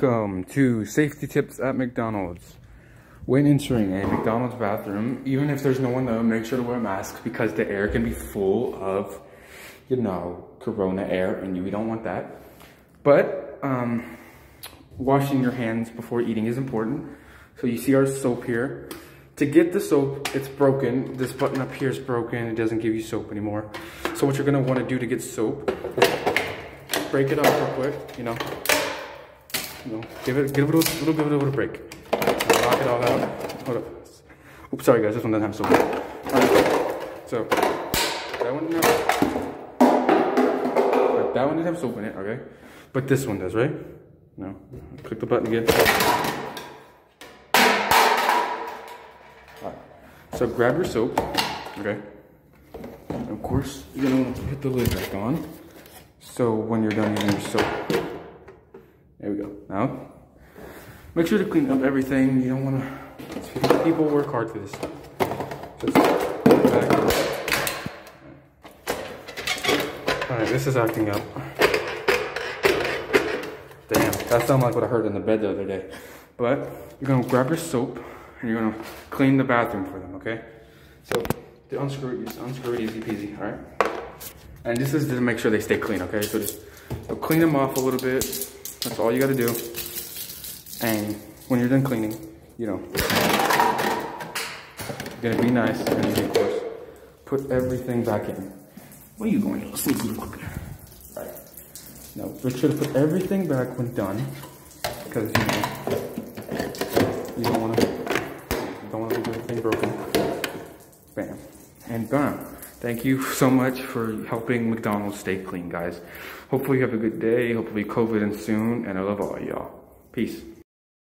Welcome to Safety Tips at McDonald's. When entering a McDonald's bathroom, even if there's no one there, make sure to wear a mask because the air can be full of, you know, corona air and we don't want that. But um, washing your hands before eating is important. So you see our soap here. To get the soap, it's broken. This button up here is broken. It doesn't give you soap anymore. So what you're gonna wanna do to get soap, break it up real quick, you know, you know, give it, give it a little, little, little, little break. Knock it all out. Hold up. Oops, sorry guys, this one doesn't have soap. Alright, so that one didn't have, right, that one didn't have soap in it, okay? But this one does, right? No. Click the button again. Alright, so grab your soap, okay? And of course, you're gonna want to put the lid back on. So when you're done using your soap, there we go. Now, make sure to clean up everything. You don't want to, people work hard for this. All right, this is acting up. Damn, that sounded like what I heard in the bed the other day. But you're gonna grab your soap and you're gonna clean the bathroom for them, okay? So, to unscrew it, just unscrew it easy peasy, all right? And this is to make sure they stay clean, okay? So just so clean them off a little bit. That's all you gotta do. And when you're done cleaning, you know, you're gonna be nice and of course, put everything back in. Where are you going, sneaky quicker? Alright. Now, make sure to put everything back when done, because you know, you don't wanna, you don't wanna leave everything broken. Bam. And bam. Thank you so much for helping McDonald's stay clean, guys. Hopefully you have a good day. Hopefully COVID ends soon. And I love all y'all. Peace.